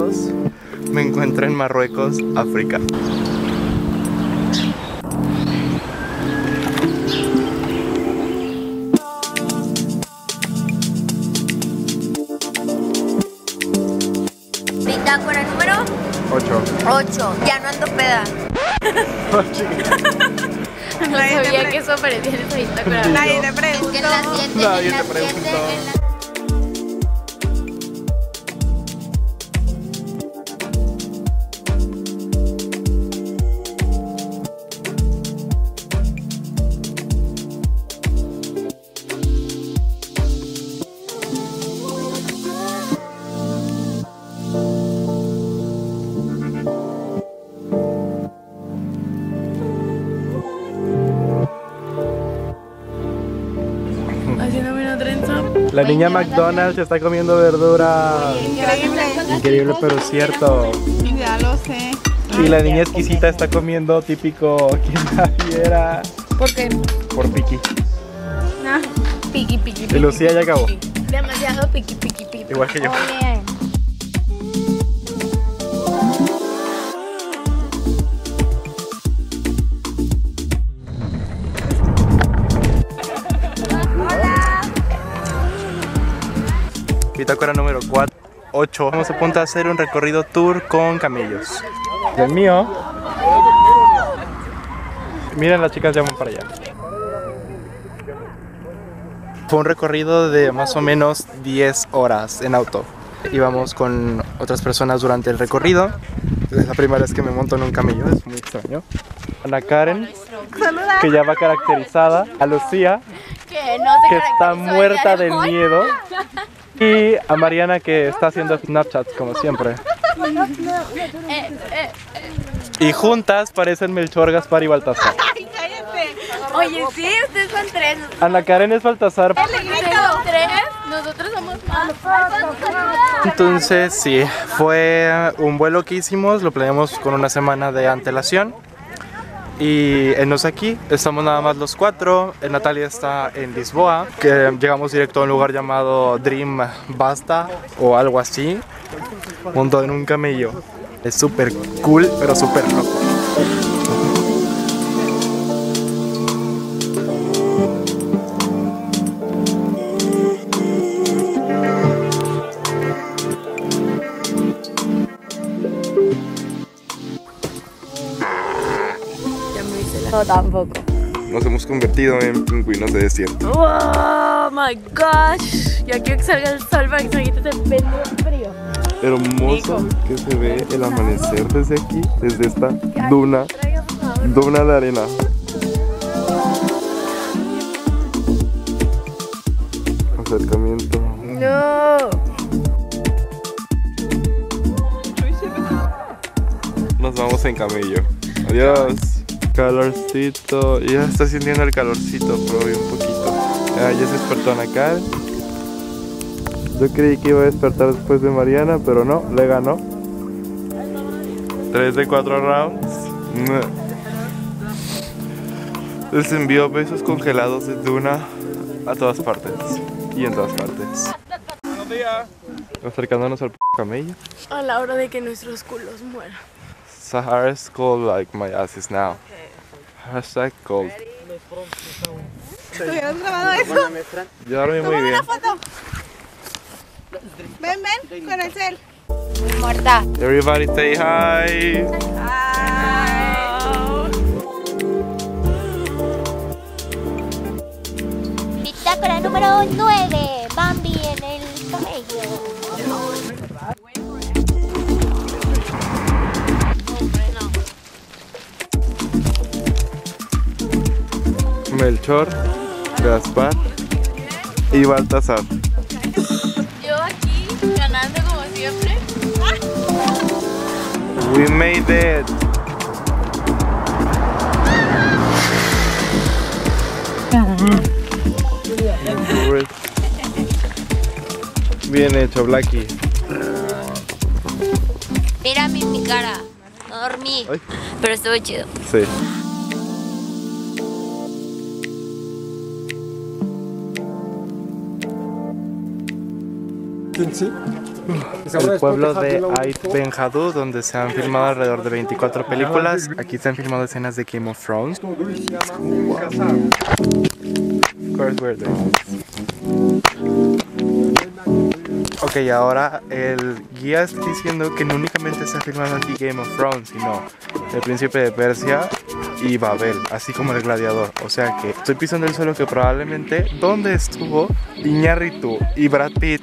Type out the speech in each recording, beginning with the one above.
todos. Me encuentro en Marruecos, África. Bitácora número 8. 8. Ya no ando peda. No sabía que eso aparecía en esa bitácora. Nadie te Es preguntó. que en la 7, Nadie te 7, preguntó. Haciéndome una trenza. La niña McDonald's está comiendo verdura. Increíble. Increíble, pero cierto. Ya lo sé. Y la niña exquisita está comiendo típico quien la viera. ¿Por qué? Por Piki. Piqui, piqui, Y. Lucía ya acabó. Demasiado piqui, piqui, piqui. Igual que yo. Bitácora número 4, 8. Vamos a punto a hacer un recorrido tour con camellos. El mío. Miren, las chicas ya van para allá. Fue un recorrido de más o menos 10 horas en auto. Íbamos con otras personas durante el recorrido. Es la primera vez que me monto en un camello, es muy extraño. Ana Karen, que ya va caracterizada. A Lucía, Que no se que está muerta de del miedo. Y a Mariana que está haciendo Snapchat como siempre. Y juntas parecen Melchor, Gaspar y Baltasar. Ay, cállate. Oye, sí, ustedes son tres. Ana Karen es Baltasar. Ustedes son tres. Nosotros somos más. Entonces sí, fue un vuelo que hicimos, lo planeamos con una semana de antelación. Y enos aquí, estamos nada más los cuatro. Eh, Natalia está en Lisboa, que llegamos directo a un lugar llamado Dream Basta o algo así, montado en un camello. Es súper cool, pero súper loco. No, tampoco. Nos hemos convertido en pingüinos de desierto. ¡Oh, my gosh! Ya quiero que salga el sol para que se me quite ese frío. Hermoso que se ve el amanecer desde aquí, desde esta duna, duna de arena. Acercamiento. No. Nos vamos en camello. Adiós. Calorcito. Ya está sintiendo el calorcito, pero hoy un poquito. Ah, ya se despertó acá. Yo creí que iba a despertar después de Mariana, pero no, le ganó. 3 de 4 rounds. Les envío besos congelados desde una a todas partes. Y en todas partes. Buenos días. Acercándonos al p camello. A la hora de que nuestros culos mueran. Sahara's cold like my ass is now. Hashtag cold. ¿Tuvieron grabado eso? Yo dormí muy bien. Una foto. Ven, ven, con el cel. Muerta. Everybody say hi. Bitácora número 9. Bambi en el Melchor, Gaspar y Baltasar. Yo aquí ganando como siempre. We made it. Bien hecho, Blackie. Mírame mi cara. No dormí. Ay. Pero estuvo chido. Sí. El pueblo de Ait Ben Haddou, donde se han filmado alrededor de 24 películas. Aquí se han filmado escenas de Game of Thrones. Ok, ahora el guía está diciendo que no únicamente se ha filmado aquí Game of Thrones, sino El Príncipe de Persia y Babel, así como El Gladiador. O sea que estoy pisando el suelo que probablemente donde estuvo Iñárritu y Brad Pitt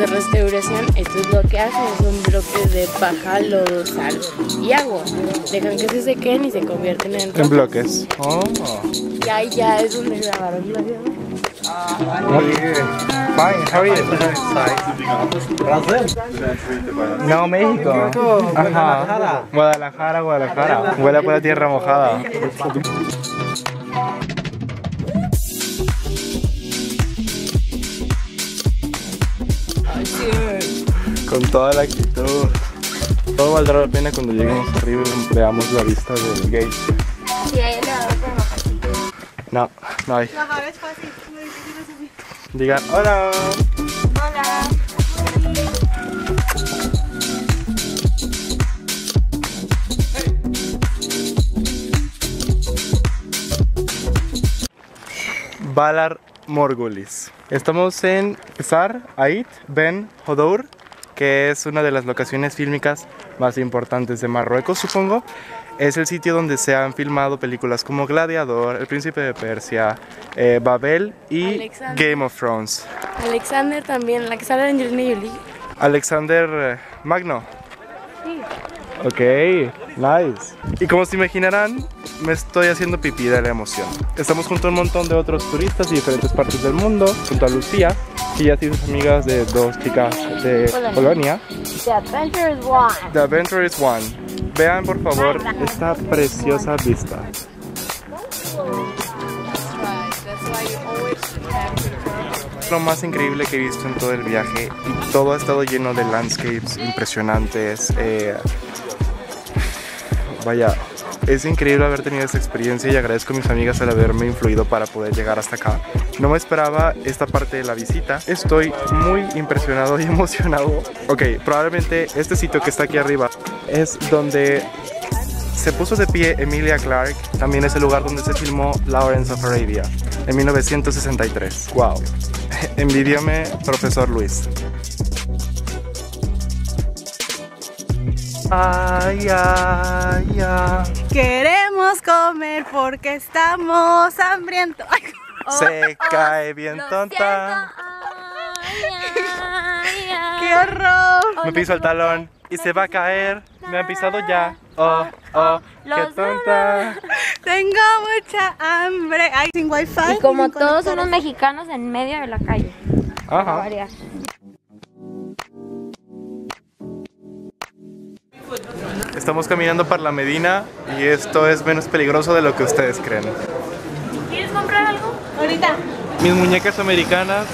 de restauración, esto es lo que hacen, son bloques de paja, lodo, sal y agua. Dejan que se sequen y se convierten en en bloques. Oh. Y ahí ya es donde grabaron. Fine, how are you? No, México. Ajá. Guadalajara, Guadalajara. Huele a pura tierra mojada. Con toda la actitud. Todo valdrá la pena cuando lleguemos arriba y veamos la vista del gate. No, no hay. Es fácil, difícil subir. Digan, hola. Hola. Valar Morgulis. Estamos en Sar Ait Ben Hodour, que es una de las locaciones fílmicas más importantes de Marruecos, supongo. Es el sitio donde se han filmado películas como Gladiador, El Príncipe de Persia, eh, Babel y Alexander. Game of Thrones. Alexander también, la que sale de Angelina Jolie. Alexander eh, Magno. Sí. Ok, nice. Y como se imaginarán, me estoy haciendo pipí de la emoción. Estamos junto a un montón de otros turistas de diferentes partes del mundo, junto a Lucía, y y sus amigas de dos chicas de Polonia. Polonia. The Adventure is one. The Adventure is One. Vean por favor esta preciosa vista. Lo más increíble que he visto en todo el viaje y todo ha estado lleno de landscapes impresionantes. eh, vaya, es increíble haber tenido esta experiencia y agradezco a mis amigas el haberme influido para poder llegar hasta acá. No me esperaba esta parte de la visita. Estoy muy impresionado y emocionado. Ok, probablemente este sitio que está aquí arriba es donde se puso de pie Emilia Clarke. También es el lugar donde se filmó Lawrence of Arabia en 1963. Wow. Envidiame, profesor Luis. Ay, ay, ay. Queremos comer porque estamos hambrientos. Ay, Se cae bien Lo tonta. siento. Ay, ay, ¡Qué horror! Me piso el talón y se va a caer. Me han pisado ya. Oh, oh, qué Los tonta. Tengo mucha hambre. Ay, sin wifi. Y como todos somos mexicanos en medio de la calle. Ajá. Estamos caminando por la Medina y esto es menos peligroso de lo que ustedes creen. ¿Quieres comprar algo? Ahorita. Mis muñecas americanas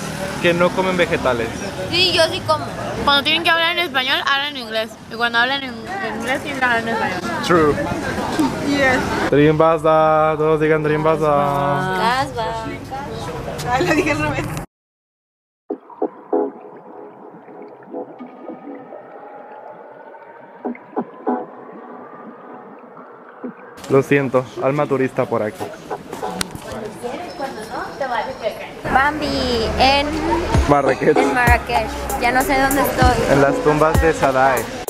que no comen vegetales. Sí, yo sí como. Cuando tienen que hablar en español, hablan en inglés. Y cuando hablan en inglés, tienen que hablar en español. True. Yes. Dream Baza, todos digan Dream Baza. Casba. Ay, lo dije al revés. Lo siento, alma turista por aquí. Bambi en, Marrakech, en Marrakech. Ya no sé dónde estoy. en las tumbas de Sadae.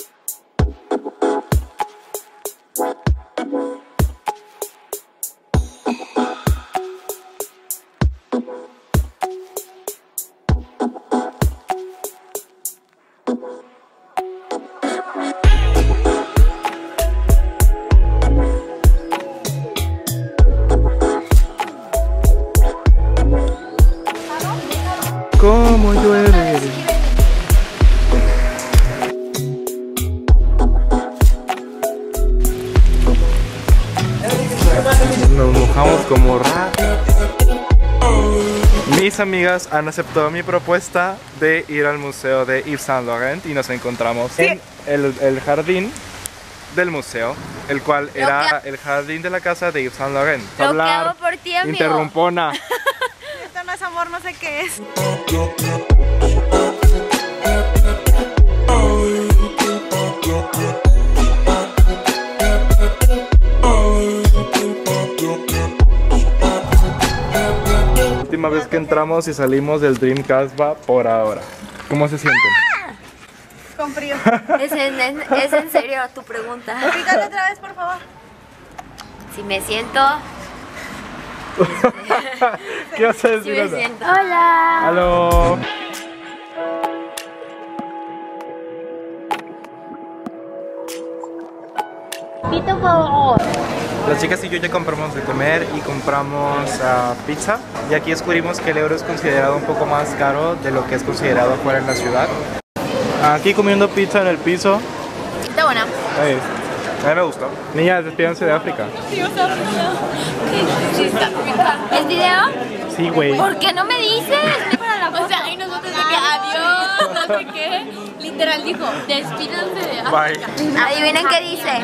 Nos mojamos como ra- Mis amigas han aceptado mi propuesta de ir al museo de Yves Saint Laurent y nos encontramos en el, el jardín del museo, el cual era el jardín de la casa de Yves Saint Laurent. Lo que Hablar, hago por ti, amigo. interrumpona. Esto no es amor, no sé qué es. Entramos y salimos del Dream Casbah por ahora. ¿Cómo se sienten? Con frío. Es en, es- es en serio tu pregunta. Fíjate otra vez, por favor. Si me siento, ¿Qué vas a si decir? me Ana? siento. Hola. Pito, por favor. Las chicas y yo ya compramos de comer y compramos ah, pizza. Y aquí descubrimos que el euro es considerado un poco más caro de lo que es considerado afuera en la ciudad. Aquí comiendo pizza en el piso. Está buena. Ahí. A mí me gustó. Niñas, despídense de África. ¿Es video? Sí, güey. ¿Por qué no me dices? O sea, y nosotros de que adiós, no sé qué. Literal dijo, despídense de Bye. Adivinen qué dice.